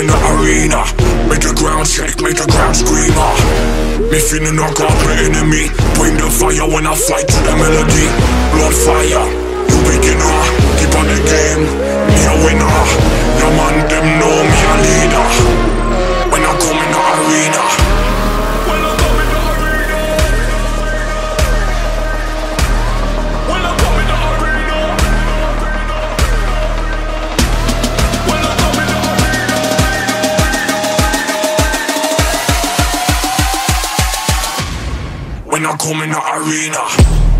in the arena Make the ground shake, make the ground scream ah. Me feeling like I'm the enemy Bring the fire when I fight to the melody Blood fire, you begin. I come in the arena.